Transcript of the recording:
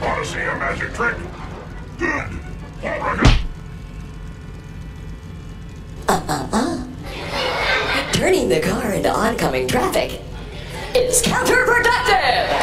Wanna see a magic trick. Good! Turning the car into oncoming traffic is counterproductive!